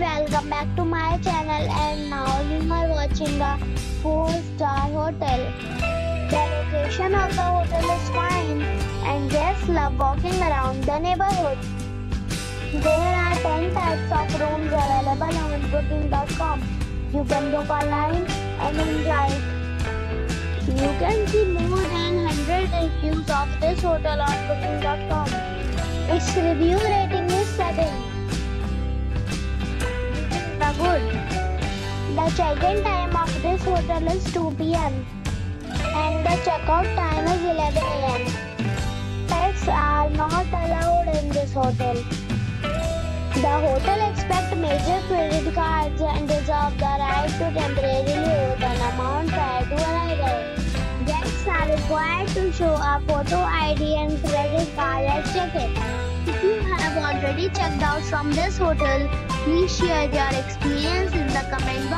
welcome back to my channel and now you are watching a 4 star hotel. The location of the hotel is fine and guests love walking around the neighborhood. There are 10 types of rooms available on booking.com. You can book online and enjoy it. You can see more than 100 reviews of this hotel on booking.com. Its review rating is 7. The check-in time of this hotel is 2 p.m. and the checkout time is 11 a.m. Pets are not allowed in this hotel. The hotel expects major credit cards and reserve the right to temporarily hold an amount prior to arrival. Guests are required to show a photo ID and credit card at check-in. If you have already checked out from this hotel, please share your experience in the comment box.